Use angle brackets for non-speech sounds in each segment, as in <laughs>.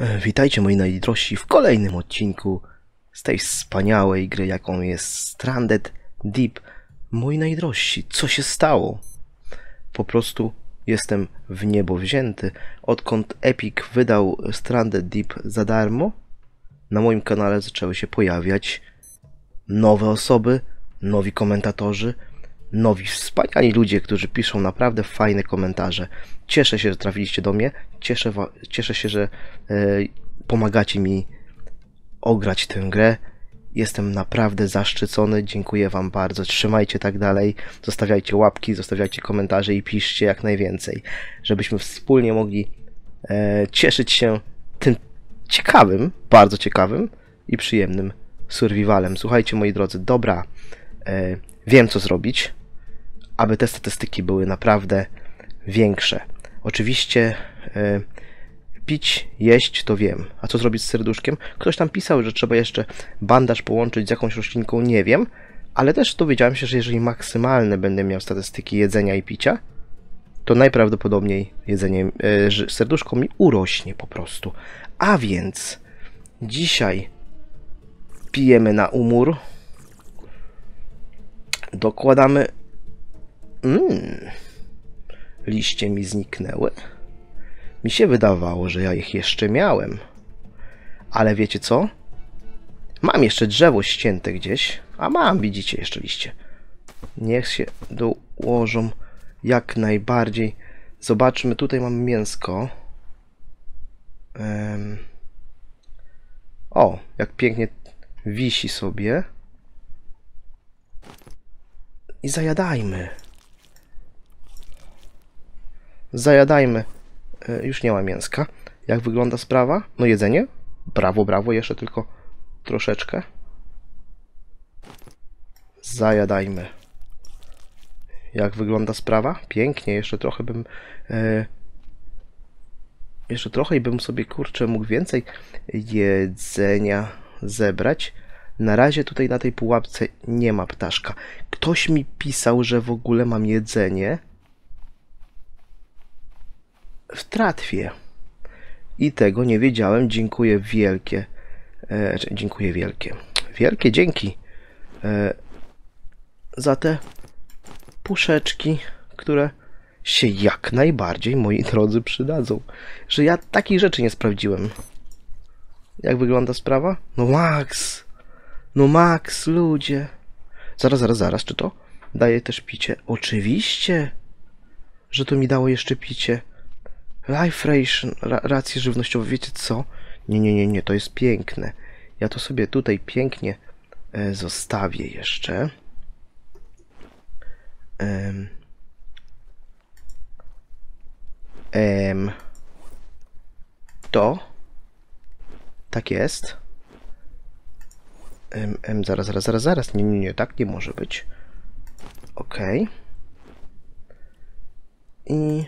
E, Witajcie moi najdrożsi w kolejnym odcinku z tej wspaniałej gry, jaką jest Stranded Deep. Moi najdrożsi, co się stało? Po prostu jestem w niebo wzięty. Odkąd Epic wydał Stranded Deep za darmo, na moim kanale zaczęły się pojawiać nowe osoby, nowi komentatorzy, nowi wspaniali ludzie, którzy piszą naprawdę fajne komentarze. Cieszę się, że trafiliście do mnie. Cieszę, cieszę się, że e, pomagacie mi ograć tę grę. Jestem naprawdę zaszczycony. Dziękuję Wam bardzo. Trzymajcie tak dalej. Zostawiajcie łapki, zostawiajcie komentarze i piszcie jak najwięcej, żebyśmy wspólnie mogli e, cieszyć się tym ciekawym, bardzo ciekawym i przyjemnym survivalem. Słuchajcie, moi drodzy, dobra, e, wiem co zrobić, aby te statystyki były naprawdę większe. Oczywiście e, pić, jeść to wiem. A co zrobić z serduszkiem? Ktoś tam pisał, że trzeba jeszcze bandaż połączyć z jakąś roślinką, nie wiem, ale też dowiedziałem się, że jeżeli maksymalne będę miał statystyki jedzenia i picia, to najprawdopodobniej jedzenie, że serduszko mi urośnie po prostu. A więc dzisiaj pijemy na umór. Dokładamy. Mmm. Liście mi zniknęły. Mi się wydawało, że ja ich jeszcze miałem. Ale wiecie co? Mam jeszcze drzewo ścięte gdzieś. A mam, widzicie, jeszcze liście. Niech się dołożą jak najbardziej. Zobaczmy, tutaj mamy mięsko. Em. O, jak pięknie wisi sobie. I zajadajmy. Zajadajmy. E, Już nie ma mięska. Jak wygląda sprawa? No jedzenie? Brawo, brawo, jeszcze tylko troszeczkę. Zajadajmy. Jak wygląda sprawa? Pięknie, jeszcze trochę bym... E, jeszcze trochę i bym sobie, kurczę, mógł więcej jedzenia zebrać. Na razie tutaj na tej pułapce nie ma ptaszka. Ktoś mi pisał, że w ogóle mam jedzenie w tratwie. I tego nie wiedziałem. Dziękuję wielkie. E, czy- dziękuję wielkie. Wielkie dzięki e, za te puszeczki, które się jak najbardziej, moi drodzy, przydadzą. Że ja takich rzeczy nie sprawdziłem. Jak wygląda sprawa? No Max! No Max, ludzie! Zaraz, zaraz, zaraz, czy to daje też picie? Oczywiście, że to mi dało jeszcze picie. Life ration, ra racje żywnościowe, wiecie co? Nie, nie, nie, nie, to jest piękne. Ja to sobie tutaj pięknie e, zostawię jeszcze. Em. To. Tak jest. Em, zaraz, zaraz, zaraz, zaraz. Nie, nie, nie, tak nie może być. Okej. I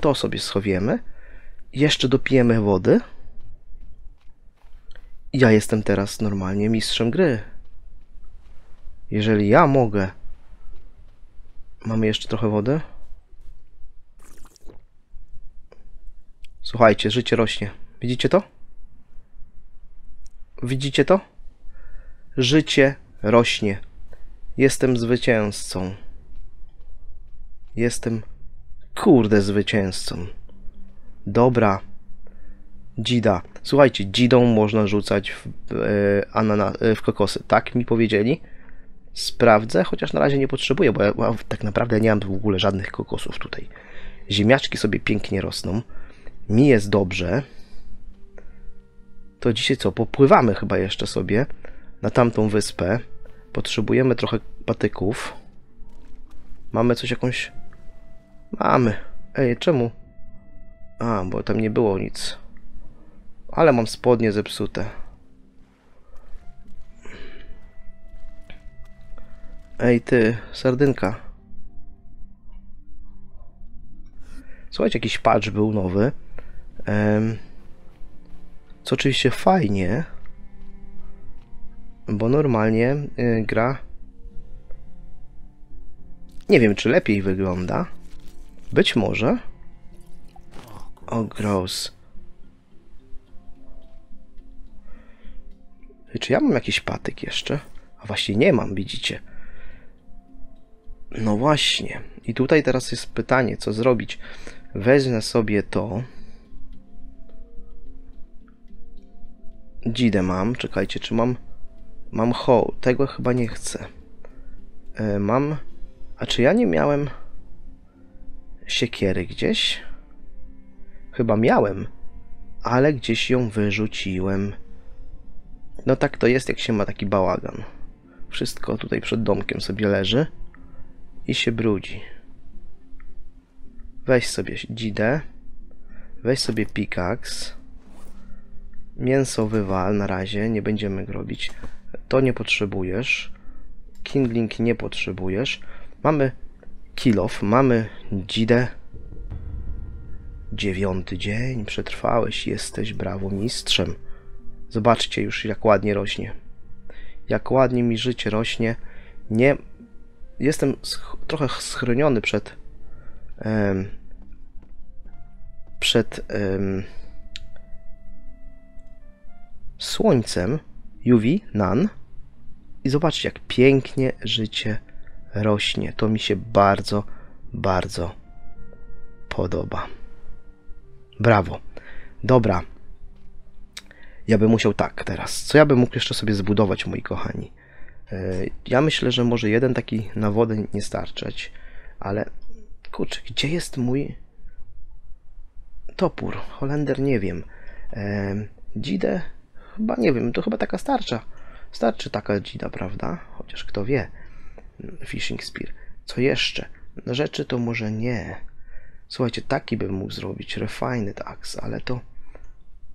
to sobie schowiemy. Jeszcze dopijemy wody. Ja jestem teraz normalnie mistrzem gry. Jeżeli ja mogę. Mamy jeszcze trochę wody. Słuchajcie, życie rośnie. Widzicie to? Widzicie to? Życie rośnie. Jestem zwycięzcą. Jestem kurde zwycięzcą. Dobra. Dzida. Słuchajcie, dzidą można rzucać w, e, e, w kokosy. Tak mi powiedzieli. Sprawdzę, chociaż na razie nie potrzebuję, bo ja tak naprawdę nie mam w ogóle żadnych kokosów tutaj. Ziemniaczki sobie pięknie rosną. Mi jest dobrze. To dzisiaj co? Popływamy chyba jeszcze sobie na tamtą wyspę. Potrzebujemy trochę patyków. Mamy coś jakąś... Mamy. Ej, czemu? A, bo tam nie było nic. Ale mam spodnie zepsute. Ej, ty, sardynka. Słuchajcie, jakiś patch był nowy. Co oczywiście fajnie, bo normalnie y, gra nie wiem, czy lepiej wygląda. Być może. O, oh, gross. Czy ja mam jakiś patyk jeszcze? A właśnie nie mam, widzicie. No właśnie. I tutaj teraz jest pytanie, co zrobić. Wezmę sobie to. Dzidę mam. Czekajcie, czy mam... Mam hoł. Tego chyba nie chcę. E, mam... A czy ja nie miałem siekiery gdzieś? Chyba miałem, ale gdzieś ją wyrzuciłem. No tak to jest, jak się ma taki bałagan. Wszystko tutaj przed domkiem sobie leży i się brudzi. Weź sobie dzidę, weź sobie pickaxe, mięso wywal na razie, nie będziemy go robić. To nie potrzebujesz, kindling nie potrzebujesz. Mamy kilof, mamy dzidę. Dziewiąty dzień, przetrwałeś, jesteś brawo mistrzem. Zobaczcie już, jak ładnie rośnie. Jak ładnie mi życie rośnie. Nie. Jestem sch trochę schroniony przed. Przed. Słońcem UV, NAN. I zobaczcie, jak pięknie życie rośnie. To mi się bardzo, bardzo podoba. Brawo. Dobra. Ja bym musiał tak teraz. Co ja bym mógł jeszcze sobie zbudować, moi kochani? E, ja myślę, że może jeden taki na wodę nie starczać, ale kurczę, gdzie jest mój topór? Holender nie wiem. E, dzidę chyba nie wiem, to chyba taka starcza. Starczy taka dzida, prawda? Chociaż kto wie. Fishing spear. Co jeszcze? Rzeczy to może nie. Słuchajcie, taki bym mógł zrobić. Refined axe, ale to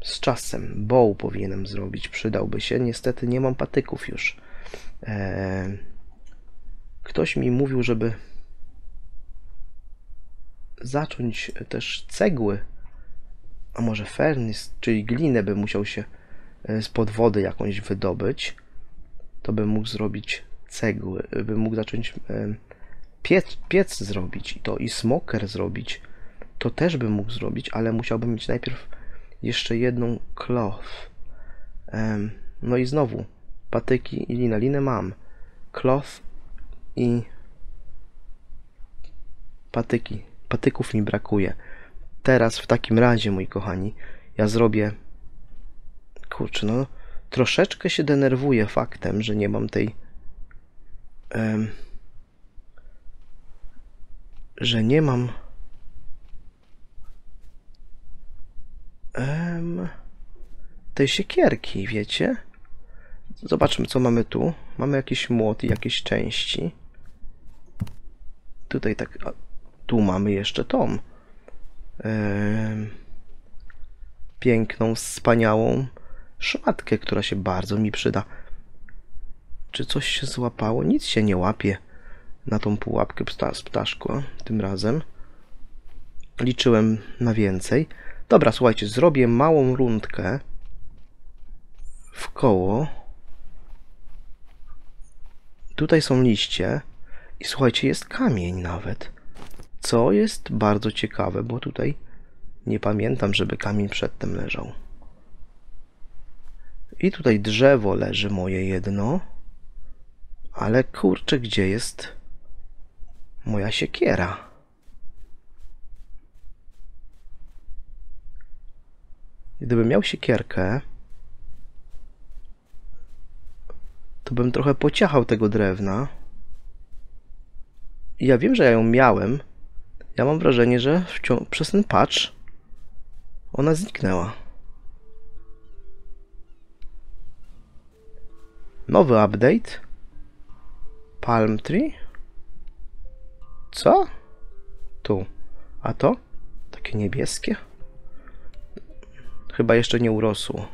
z czasem. Bow powinienem zrobić, przydałby się. Niestety nie mam patyków już. Eee, ktoś mi mówił, żeby zacząć też cegły, a może furnace, czyli glinę bym musiał się e, spod wody jakąś wydobyć, to bym mógł zrobić cegły, bym mógł zacząć e, piec, piec zrobić, to i smoker zrobić, to też bym mógł zrobić, ale musiałbym mieć najpierw jeszcze jedną cloth. No i znowu patyki i lina. Linę mam. Cloth i patyki. Patyków mi brakuje. Teraz w takim razie, moi kochani, ja zrobię kurczę, no troszeczkę się denerwuję faktem, że nie mam tej że nie mam tej siekierki, wiecie? Zobaczmy, co mamy tu. Mamy jakiś młot i jakieś części. Tutaj tak... tu mamy jeszcze tą. Em, piękną, wspaniałą szmatkę, która się bardzo mi przyda. Czy coś się złapało? Nic się nie łapie na tą pułapkę z ptaszku tym razem. Liczyłem na więcej. Dobra, słuchajcie, zrobię małą rundkę w koło. Tutaj są liście i słuchajcie, jest kamień nawet. Co jest bardzo ciekawe, bo tutaj nie pamiętam, żeby kamień przedtem leżał. I tutaj drzewo leży moje jedno. Ale kurczę, gdzie jest moja siekiera? Gdybym miał siekierkę, to bym trochę pociachał tego drewna. I ja wiem, że ja ją miałem. Ja mam wrażenie, że przez ten patch ona zniknęła. Nowy update. Palm Tree. Co? Tu. A to? Takie niebieskie? Chyba jeszcze nie urosło.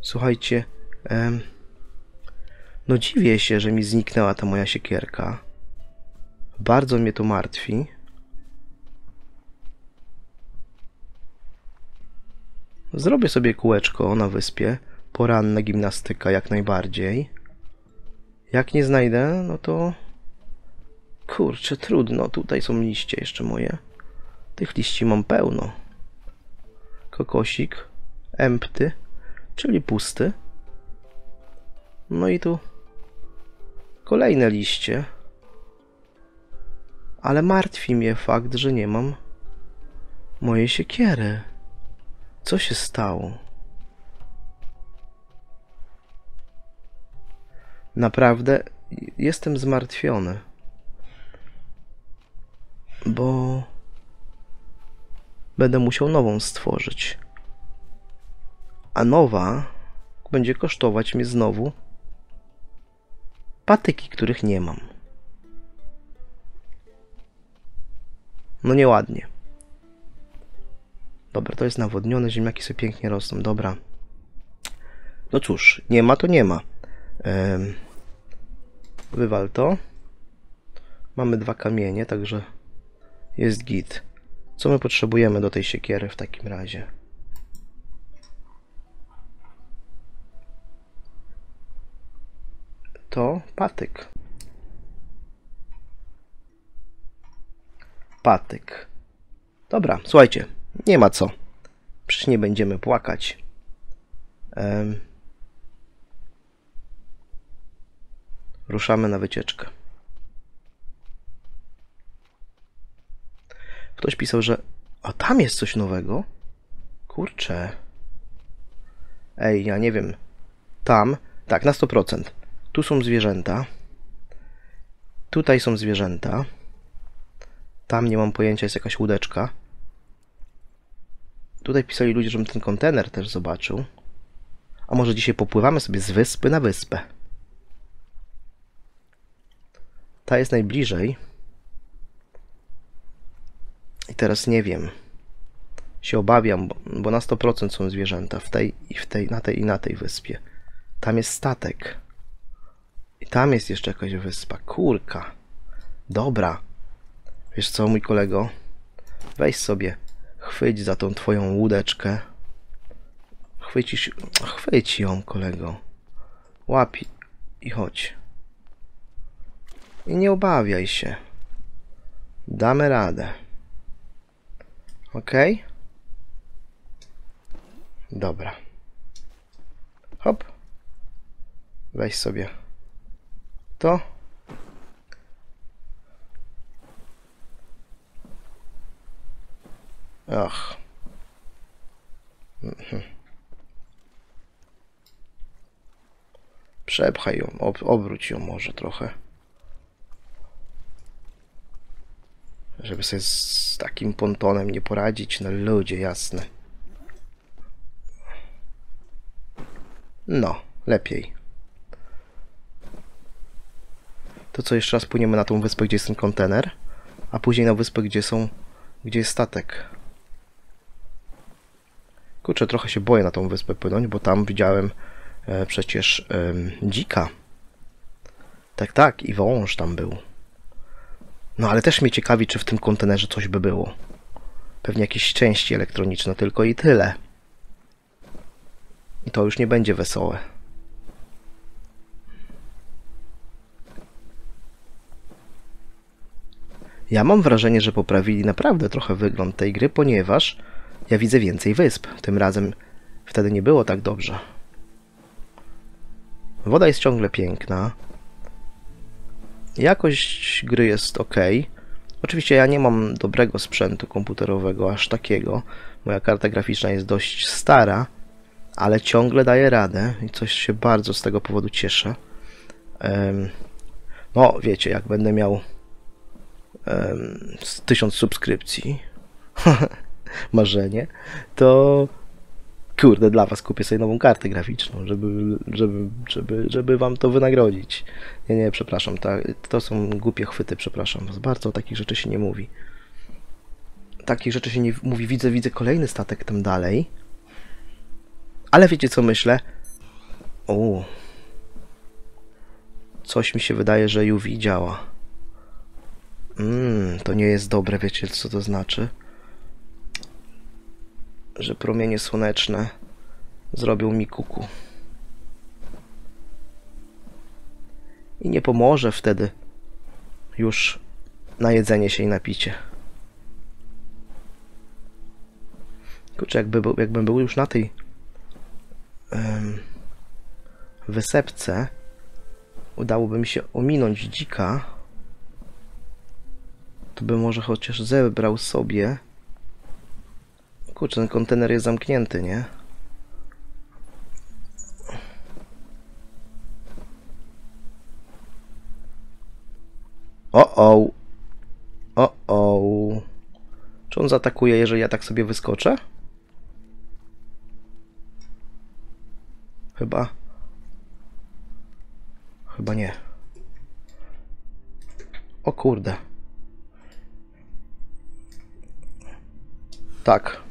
Słuchajcie, em, no dziwię się, że mi zniknęła ta moja siekierka. Bardzo mnie to martwi. Zrobię sobie kółeczko na wyspie. Poranna gimnastyka jak najbardziej. Jak nie znajdę, no to... Kurczę, trudno. Tutaj są liście jeszcze moje. Tych liści mam pełno kokosik empty, czyli pusty. No i tu kolejne liście. Ale martwi mnie fakt, że nie mam mojej siekiery. Co się stało? Naprawdę jestem zmartwiony. Bo będę musiał nową stworzyć. A nowa będzie kosztować mnie znowu patyki, których nie mam. No nieładnie. Dobra, to jest nawodnione, ziemniaki sobie pięknie rosną, dobra. No cóż, nie ma to nie ma. Ehm, wywal to. Mamy dwa kamienie, także jest git. Co my potrzebujemy do tej siekiery w takim razie? To patyk. Patyk. Dobra, słuchajcie, nie ma co. Przecież nie będziemy płakać. Um, ruszamy na wycieczkę. Ktoś pisał, że. A tam jest coś nowego? Kurczę. Ej, ja nie wiem. Tam. Tak, na 100%. Tu są zwierzęta. Tutaj są zwierzęta. Tam nie mam pojęcia, jest jakaś łódeczka. Tutaj pisali ludzie, żebym ten kontener też zobaczył. A może dzisiaj popływamy sobie z wyspy na wyspę? Ta jest najbliżej. I teraz nie wiem. Się obawiam, bo, bo na 100% są zwierzęta w tej i w tej, na tej i na tej wyspie. Tam jest statek. I tam jest jeszcze jakaś wyspa. Kurka. Dobra. Wiesz co, mój kolego? Weź sobie, chwyć za tą twoją łódeczkę. Chwycisz, chwyć ją, kolego. Łap i chodź. I nie obawiaj się. Damy radę. Ok? Dobra. Hop. Weź sobie to. Ach. Mhm. Przepchaj ją, ob obróć ją może trochę. Żeby sobie z takim pontonem nie poradzić, no ludzie, jasne. No, lepiej. To co, jeszcze raz płyniemy na tą wyspę, gdzie jest ten kontener, a później na wyspę, gdzie są, gdzie jest statek. Kurczę, trochę się boję na tą wyspę płynąć, bo tam widziałem e, przecież e, dzika. Tak, tak, i wąż tam był. No ale też mnie ciekawi, czy w tym kontenerze coś by było. Pewnie jakieś części elektroniczne tylko i tyle. I to już nie będzie wesołe. Ja mam wrażenie, że poprawili naprawdę trochę wygląd tej gry, ponieważ ja widzę więcej wysp. Tym razem wtedy nie było tak dobrze. Woda jest ciągle piękna. Jakość gry jest ok. Oczywiście ja nie mam dobrego sprzętu komputerowego, aż takiego. Moja karta graficzna jest dość stara, ale ciągle daje radę i coś się bardzo z tego powodu cieszę. no, wiecie, jak będę miał z tysiąc subskrypcji, <laughs> marzenie, to kurde, dla was kupię sobie nową kartę graficzną, żeby, żeby, żeby, żeby wam to wynagrodzić. Nie, nie, przepraszam, to są głupie chwyty, przepraszam. Bardzo takich rzeczy się nie mówi. Takich rzeczy się nie mówi. Widzę, widzę kolejny statek tam dalej. Ale wiecie co myślę? O, coś mi się wydaje, że UV działa. Mmm, to nie jest dobre, wiecie co to znaczy? Że promienie słoneczne zrobią mi kuku. I nie pomoże wtedy już na jedzenie się i napicie. Kurczę, jakby jakbym był już na tej um, wysepce, udałoby mi się ominąć dzika, to bym może chociaż zebrał sobie. Kurczę, ten kontener jest zamknięty, nie? O-o! O-o! Czy on zaatakuje, jeżeli ja tak sobie wyskoczę? Chyba. Chyba nie. O kurde. Tak.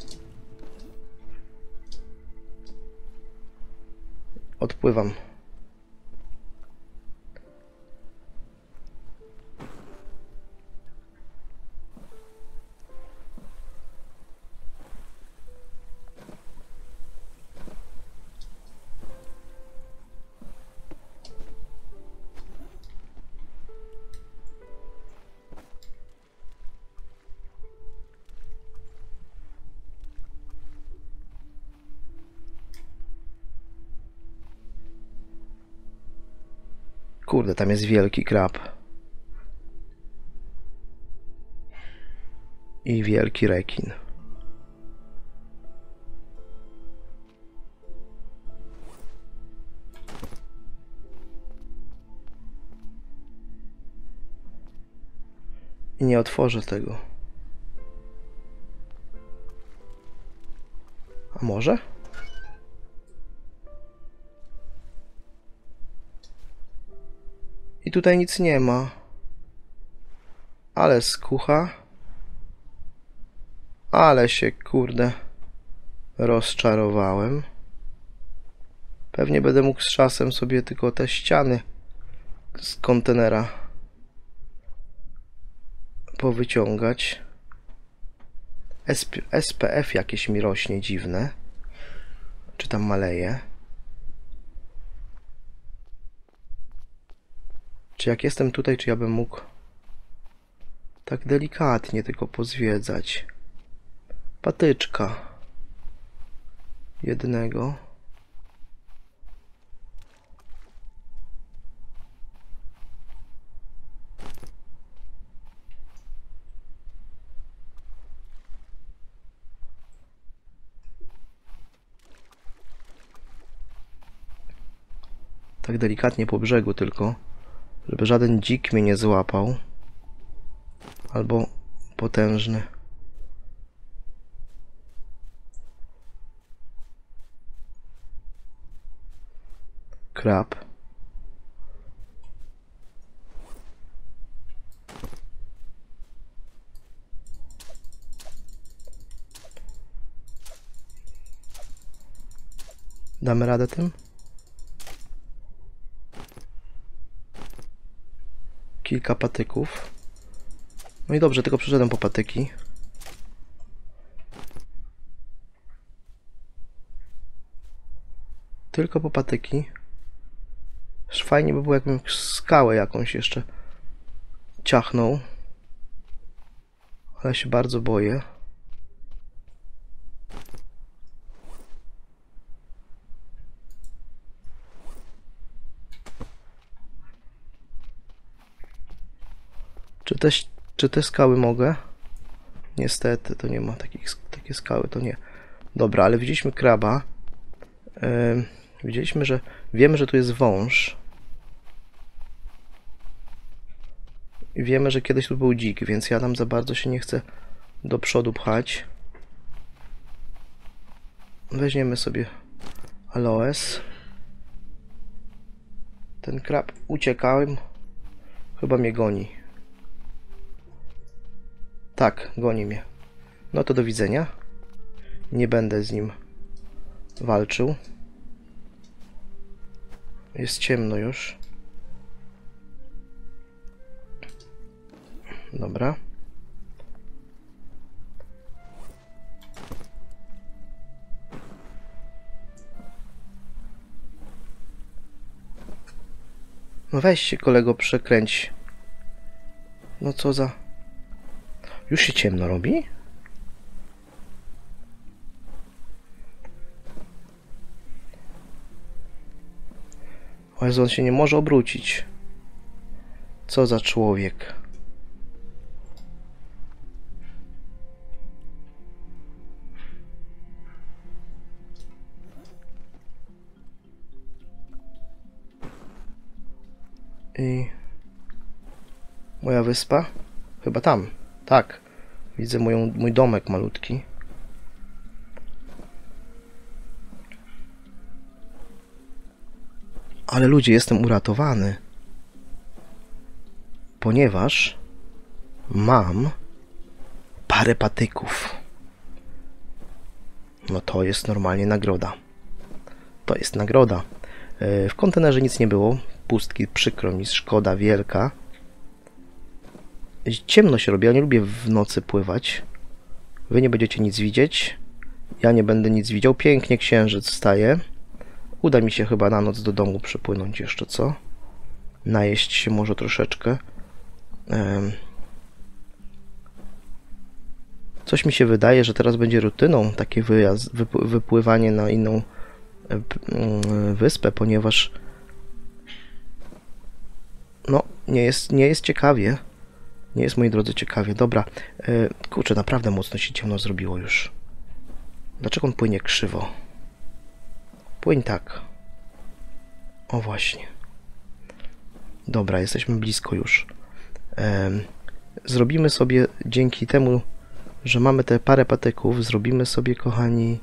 Odpływam. Kurde, tam jest wielki krab. I wielki rekin. I nie otworzę tego. A może? Tutaj nic nie ma. Ale skucha. Ale się, kurde, rozczarowałem. Pewnie będę mógł z czasem sobie tylko te ściany z kontenera powyciągać. SP, SPF jakieś mi rośnie dziwne. Czy tam maleje? Czy jak jestem tutaj, czy ja bym mógł tak delikatnie tylko pozwiedzać? Patyczka. Jednego. Tak delikatnie po brzegu tylko żeby żaden dzik mnie nie złapał. Albo potężny. Krab. Damy radę tym? Kilka patyków. No i dobrze, tylko przyszedłem po patyki. Tylko po patyki. Fajnie by było, jakbym skałę jakąś jeszcze ciachnął. Ale się bardzo boję. Czy te, czy te skały mogę? Niestety, to nie ma takich, takie skały, to nie. Dobra, ale widzieliśmy kraba. Yy, widzieliśmy, że wiemy, że tu jest wąż. I wiemy, że kiedyś tu był dzik, więc ja tam za bardzo się nie chcę do przodu pchać. Weźmiemy sobie aloes. Ten krab uciekałem. Chyba mnie goni. Tak, goni mnie. No to do widzenia. Nie będę z nim walczył. Jest ciemno już. Dobra. No weź się kolego przekręć. No co za... Już się ciemno robi? On się nie może obrócić. Co za człowiek. I moja wyspa? Chyba tam. Tak. Widzę moją, mój domek malutki. Ale ludzie, jestem uratowany. Ponieważ mam parę patyków. No to jest normalnie nagroda. To jest nagroda. E, W kontenerze nic nie było. Pustki, przykro mi, szkoda wielka. Ciemno się robi, ja nie lubię w nocy pływać. Wy nie będziecie nic widzieć. Ja nie będę nic widział. Pięknie księżyc staje. Uda mi się chyba na noc do domu przepłynąć jeszcze, co? Najeść się może troszeczkę. Coś mi się wydaje, że teraz będzie rutyną takie wyjazd, wyp- wypływanie na inną e, mm, wyspę, ponieważ no, nie jest, nie jest ciekawie. Nie jest, moi drodzy, ciekawie. Dobra, e, kurczę, naprawdę mocno się ciemno zrobiło już. Dlaczego on płynie krzywo? Płyń tak. O właśnie. Dobra, jesteśmy blisko już. Zrobimy sobie dzięki temu, że mamy te parę patyków, zrobimy sobie, kochani,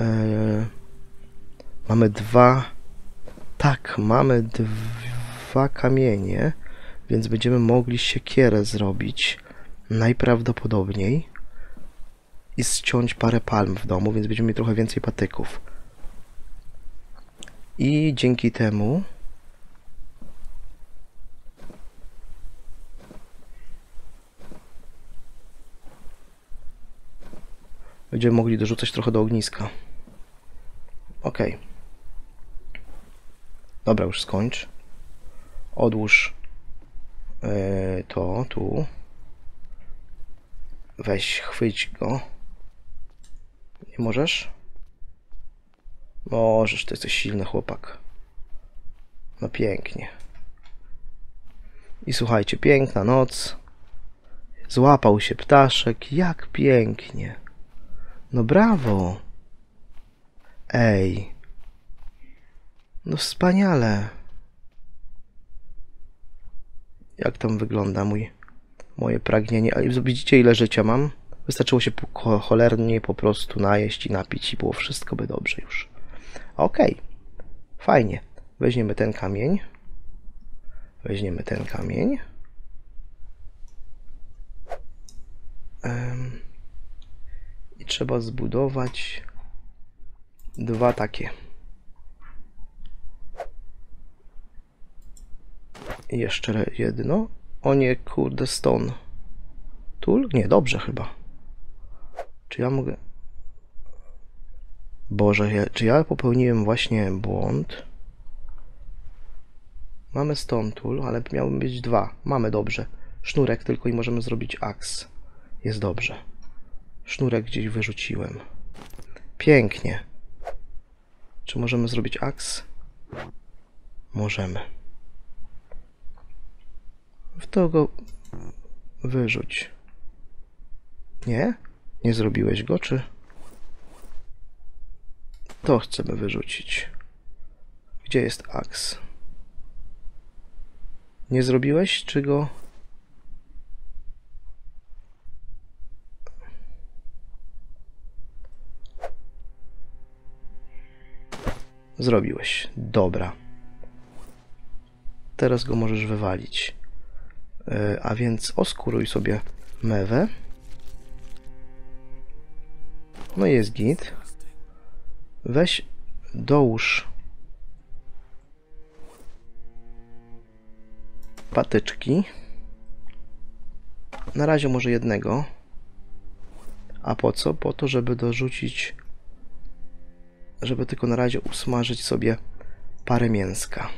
e, mamy dwa, tak, mamy dwa kamienie, więc będziemy mogli siekierę zrobić najprawdopodobniej i ściąć parę palm w domu, więc będziemy mieli trochę więcej patyków. I dzięki temu będziemy mogli dorzucać trochę do ogniska. Ok. Dobra, już skończ. Odłóż to tu. Weź, chwyć go. Nie możesz? Możesz, to jesteś silny chłopak. No pięknie. I słuchajcie, piękna noc. Złapał się ptaszek, jak pięknie. No brawo. Ej. No wspaniale. Jak tam wygląda mój, moje pragnienie? A widzicie ile życia mam? Wystarczyło się po- cholernie po prostu najeść i napić i było wszystko by dobrze już. Okej. Fajnie. Weźmiemy ten kamień. Weźmiemy ten kamień. I trzeba zbudować dwa takie. Jeszcze jedno. O nie, kurde, stone. Tool? Nie, dobrze chyba. Czy ja mogę... Boże, ja, czy ja popełniłem właśnie błąd? Mamy stone tool, ale miałby być dwa. Mamy dobrze. Sznurek tylko i możemy zrobić aks. Jest dobrze. Sznurek gdzieś wyrzuciłem. Pięknie. Czy możemy zrobić aks? Możemy. W to go wyrzuć. Nie? Nie zrobiłeś go, czy? To chcemy wyrzucić. Gdzie jest aks? Nie zrobiłeś, czy go... Zrobiłeś. Dobra. Teraz go możesz wywalić. E, A więc oskuruj sobie mewę. No i jest git. Weź, dołóż patyczki. Na razie może jednego. A po co? Po to, żeby dorzucić, żeby tylko na razie usmażyć sobie parę mięska.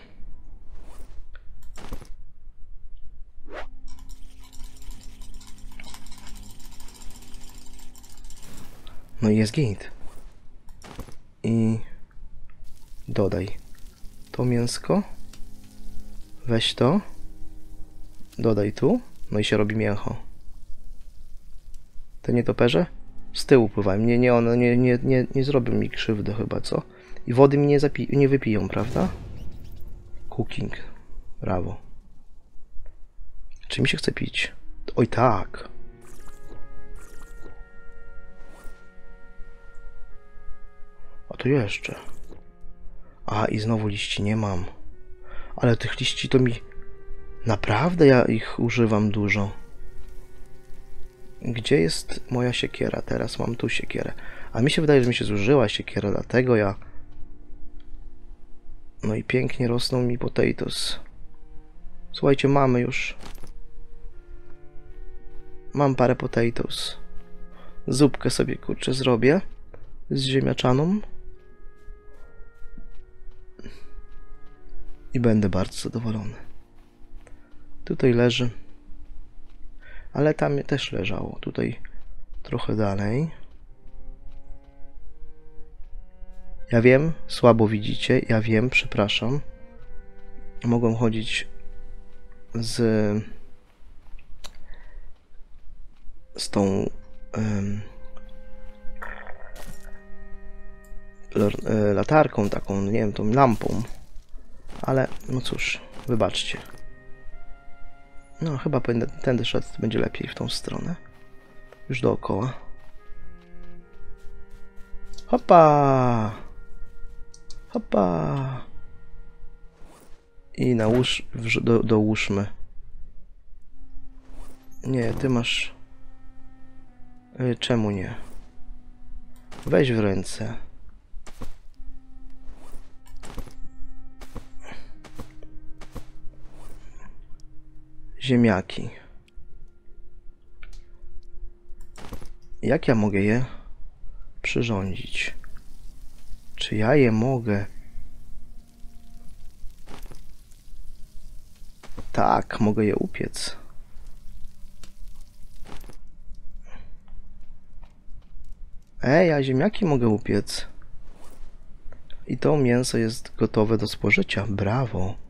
No i jest git. I dodaj to mięsko. Weź to. Dodaj tu. No i się robi mięcho. Te nietoperze? Z tyłu pływają. Nie, nie, one nie, nie, nie, nie zrobią mi krzywdy chyba, co? I wody mi nie, nie wypiją, prawda? Cooking. Brawo. Czy mi się chce pić? Oj tak. Tu jeszcze. A i znowu liści nie mam. Ale tych liści to mi... Naprawdę ja ich używam dużo. Gdzie jest moja siekiera? Teraz mam tu siekierę. A mi się wydaje, że mi się zużyła siekiera, dlatego ja... No i pięknie rosną mi potatoes. Słuchajcie, mamy już. Mam parę potatoes. Zupkę sobie, kurczę, zrobię. Z ziemniaczaną. I będę bardzo zadowolony. Tutaj leży. Ale tam też leżało. Tutaj trochę dalej. Ja wiem, słabo widzicie. Ja wiem, przepraszam. Mogą chodzić z z tą e, latarką taką, nie wiem, tą lampą. Ale no cóż, wybaczcie. No, chyba będę, tędy szedł, będzie lepiej w tą stronę. Już dookoła. Hopa! Hopa! I nałóż, do, dołóżmy. Nie, ty masz... Y, Czemu nie? Weź w ręce. Ziemniaki. Jak ja mogę je przyrządzić? Czy ja je mogę? Tak, mogę je upiec. Ej, ja ziemniaki mogę upiec. I to mięso jest gotowe do spożycia. Brawo.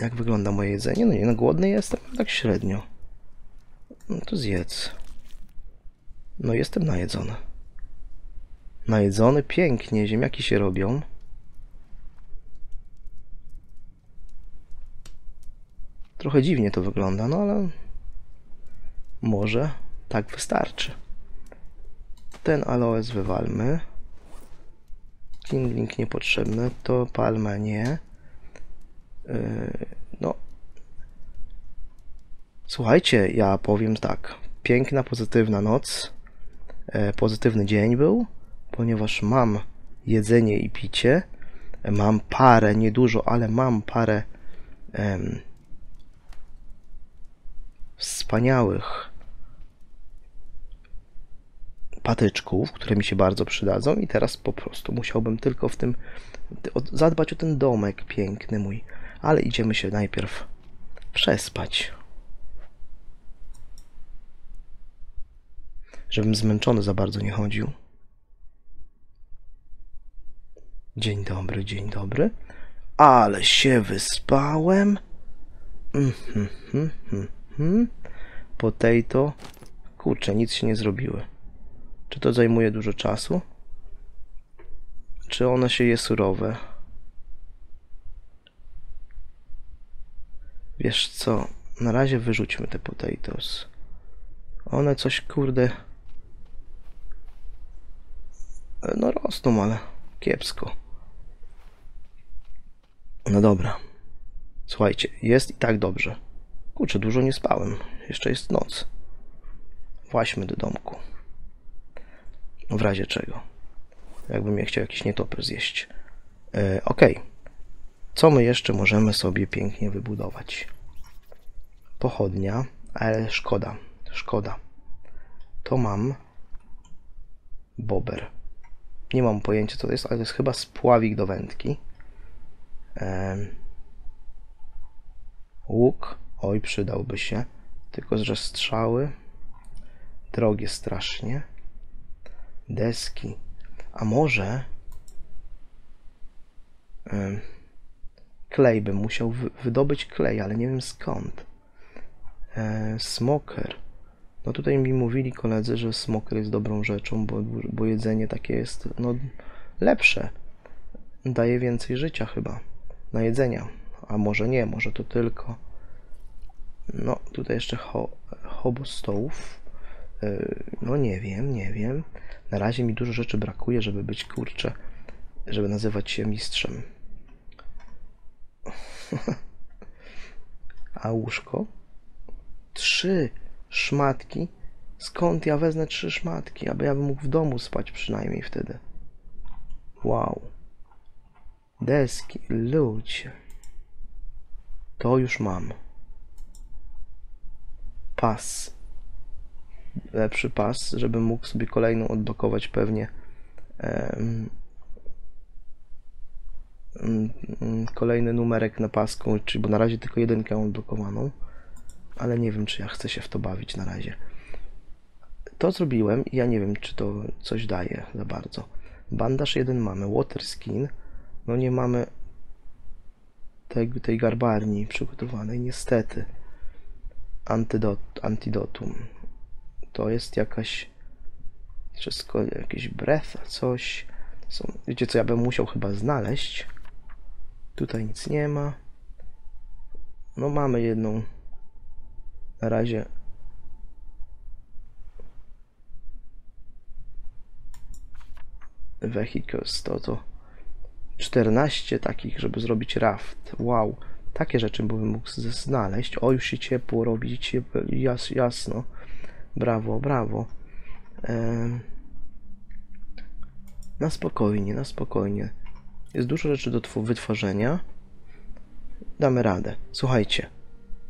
Jak wygląda moje jedzenie? No nie, no głodny jestem, tak średnio. No to zjedz. No jestem najedzony. Najedzony pięknie, ziemniaki się robią. Trochę dziwnie to wygląda, no ale może tak wystarczy. Ten aloes wywalmy. Tingling niepotrzebny, to palma nie. Yy, no. Słuchajcie, ja powiem tak. Piękna, pozytywna noc. E, pozytywny dzień był, ponieważ mam jedzenie i picie. E, Mam parę, niedużo, ale mam parę em, wspaniałych patyczków, które mi się bardzo przydadzą i teraz po prostu musiałbym tylko w tym zadbać o ten domek piękny mój, ale idziemy się najpierw przespać. Żebym zmęczony za bardzo nie chodził. Dzień dobry, dzień dobry. Ale się wyspałem. Mhm, mhm, mhm. Potato. Kurczę, nic się nie zrobiły. Czy to zajmuje dużo czasu? Czy one się je surowe? Wiesz co? Na razie wyrzućmy te potatoes. One coś kurde. No rosną, ale kiepsko. No dobra. Słuchajcie, jest i tak dobrze. Kurczę, dużo nie spałem. Jeszcze jest noc. Właźmy do domku. W razie czego. Jakbym ja chciał jakiś nietoper zjeść. E, ok. Co my jeszcze możemy sobie pięknie wybudować? Pochodnia, ale szkoda. Szkoda. To mam bober. Nie mam pojęcia co to jest, ale to jest chyba spławik do wędki. Łuk. Oj, przydałby się. Tylko, że strzały drogie strasznie. Deski. A może em, klej bym musiał wy- wydobyć klej, ale nie wiem skąd. E, smoker. No tutaj mi mówili koledzy, że smoker jest dobrą rzeczą, bo, bo jedzenie takie jest no, lepsze. Daje więcej życia chyba na jedzenia. A może nie, może to tylko. No, tutaj jeszcze ho, hobostołów. Yy, no nie wiem, nie wiem. Na razie mi dużo rzeczy brakuje, żeby być kurczę, żeby nazywać się mistrzem. <laughs> A łóżko? Trzy szmatki? Skąd ja wezmę trzy szmatki? Aby ja bym mógł w domu spać przynajmniej wtedy. Wow. Deski, ludzie. To już mam. Pas. Lepszy pas, żebym mógł sobie kolejną odblokować pewnie. Mm, kolejny numerek na pasku, czy bo na razie tylko jedynkę mam odblokowaną, ale nie wiem, czy ja chcę się w to bawić na razie. To zrobiłem i ja nie wiem, czy to coś daje za bardzo. Bandaż jeden mamy, water skin, no nie mamy tej, tej garbarni przygotowanej, niestety. Antydot, antidotum. To jest jakaś wszystko, jakiś breath, coś. Są, wiecie co, ja bym musiał chyba znaleźć. Tutaj nic nie ma. No mamy jedną na razie vehicles to to 14 takich, żeby zrobić raft. Wow, takie rzeczy bym mógł znaleźć. O, już się ciepło robi, ciepło, jas, jasno. Brawo, brawo. Ehm. Na spokojnie, na spokojnie. Jest dużo rzeczy do wytworzenia. Damy radę. Słuchajcie,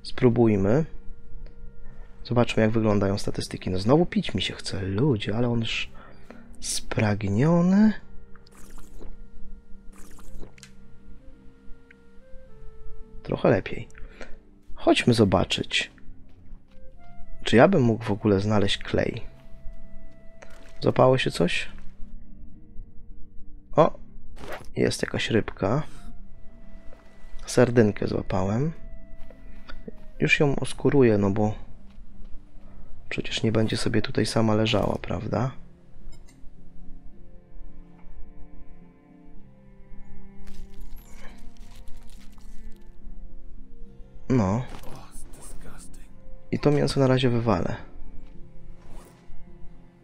spróbujmy. Zobaczmy, jak wyglądają statystyki. No znowu pić mi się chce, ludzie, ale on już spragniony. Trochę lepiej. Chodźmy zobaczyć, czy ja bym mógł w ogóle znaleźć klej. Zapało się coś? Jest jakaś rybka. Sardynkę złapałem. Już ją oskuruję, no bo przecież nie będzie sobie tutaj sama leżała, prawda? No. I to mięso na razie wywalę.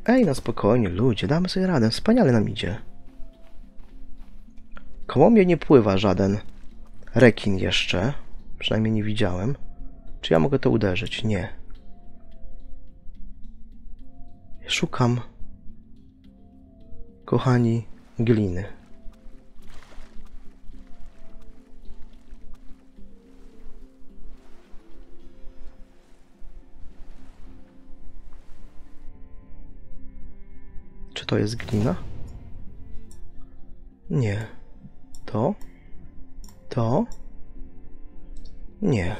Ej, na spokojnie, ludzie, damy sobie radę. Wspaniale nam idzie. Koło mnie nie pływa żaden rekin jeszcze. Przynajmniej nie widziałem. Czy ja mogę to uderzyć? Nie. Szukam, kochani, gliny. Czy to jest glina? Nie. To? To? Nie.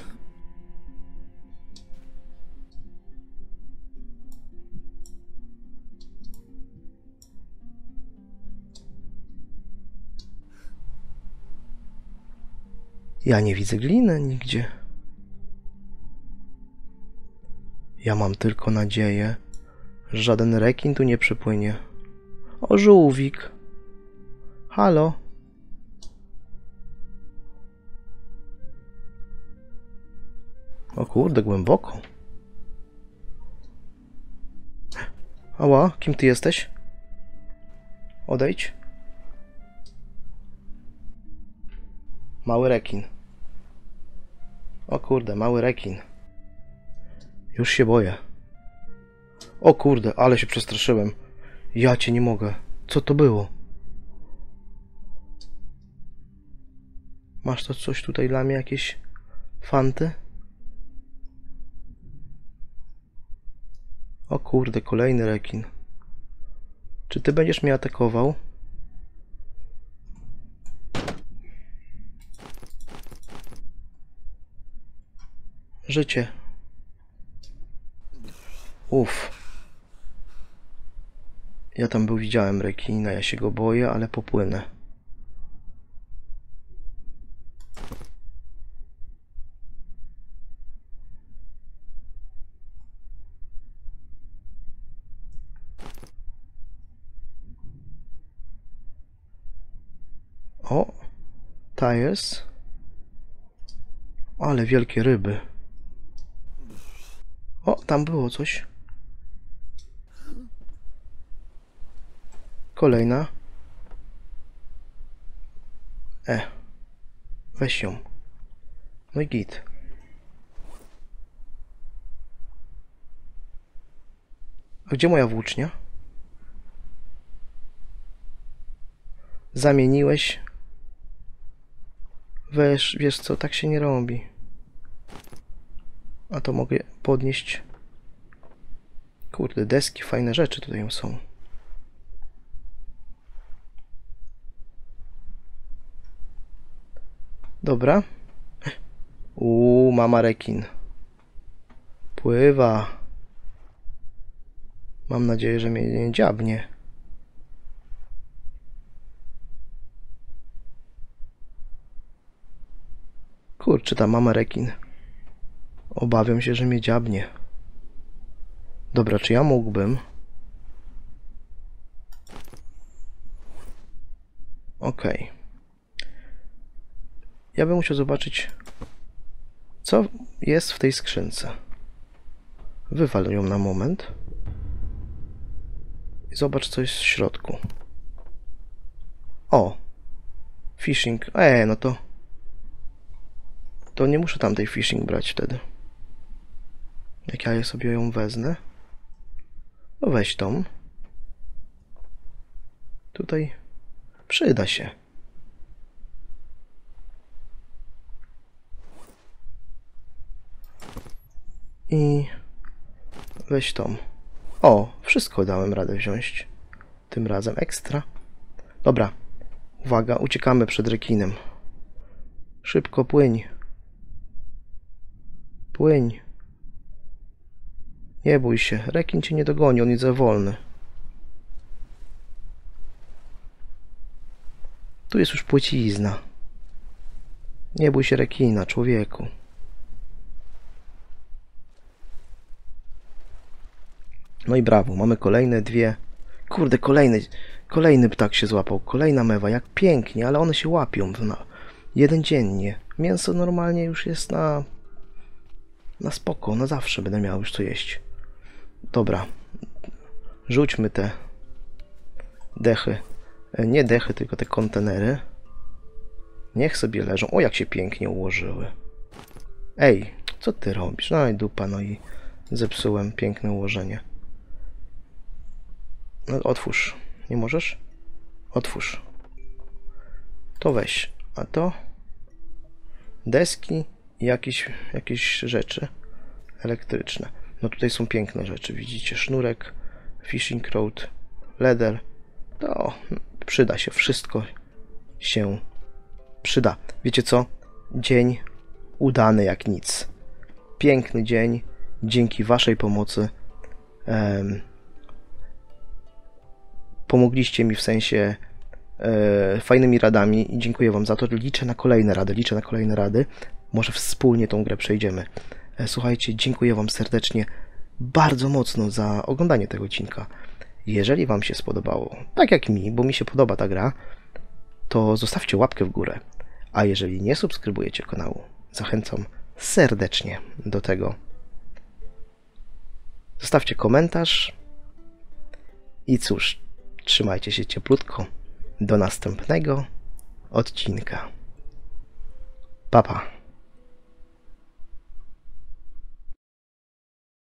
Ja nie widzę gliny nigdzie. Ja mam tylko nadzieję, że żaden rekin tu nie przypłynie. O, żółwik. Halo? O kurde, głęboko. Ała, kim ty jesteś? Odejdź. Mały rekin. O kurde, mały rekin. Już się boję. O kurde, ale się przestraszyłem. Ja cię nie mogę. Co to było? Masz to coś tutaj dla mnie, jakieś fanty? O kurde, kolejny rekin. Czy ty będziesz mnie atakował? Życie. Uff. Ja tam był, widziałem rekina, ja się go boję, ale popłynę. O, tires. Ale wielkie ryby. O, tam było coś. Kolejna. E. Weź ją. No i git. A gdzie moja włócznia? Zamieniłeś. Wiesz, wiesz co, tak się nie robi. A to mogę podnieść. Kurde, deski, fajne rzeczy tutaj są. Dobra. Uuu, mama rekin. Pływa. Mam nadzieję, że mnie nie dziabnie. Kurczę, ta mama rekin. Obawiam się, że mnie dziabnie. Dobra, czy ja mógłbym... Okej. Ja bym musiał zobaczyć, co jest w tej skrzynce. Wywal ją na moment. I zobacz, co jest w środku. O! Fishing. E, no to... To nie muszę tamtej fishing brać wtedy. Jak ja sobie ją wezmę. No weź tą. Tutaj przyda się. I weź tą. O, wszystko dałem radę wziąć. Tym razem ekstra. Dobra. Uwaga, uciekamy przed rekinem. Szybko płyń. Płyń. Nie bój się, rekin cię nie dogoni, on jest za wolny. Tu jest już płcizna. Nie bój się rekina, człowieku. No i brawo, mamy kolejne dwie. Kurde, kolejny, kolejny ptak się złapał, kolejna mewa, jak pięknie, ale one się łapią na jeden dziennie. Mięso normalnie już jest na na spoko, na zawsze będę miał już co jeść. Dobra, rzućmy te dechy, E, nie dechy, tylko te kontenery. Niech sobie leżą. O, jak się pięknie ułożyły. Ej, co ty robisz? No i dupa, no i zepsułem piękne ułożenie. No, otwórz. Nie możesz? Otwórz. To weź. A to? Deski jakieś, jakieś rzeczy elektryczne. No tutaj są piękne rzeczy, widzicie? Sznurek, fishing rod, leder. To przyda się, wszystko się przyda. Wiecie co? Dzień udany jak nic. Piękny dzień. Dzięki Waszej pomocy. Pomogliście mi w sensie e, fajnymi radami i dziękuję Wam za to. Liczę na kolejne rady, liczę na kolejne rady. Może wspólnie tą grę przejdziemy. E, słuchajcie, dziękuję Wam serdecznie bardzo mocno za oglądanie tego odcinka. Jeżeli Wam się spodobało, tak jak mi, bo mi się podoba ta gra, to zostawcie łapkę w górę. A jeżeli nie subskrybujecie kanału, zachęcam serdecznie do tego. Zostawcie komentarz. I cóż, trzymajcie się cieplutko. Do następnego odcinka. Papa. Pa.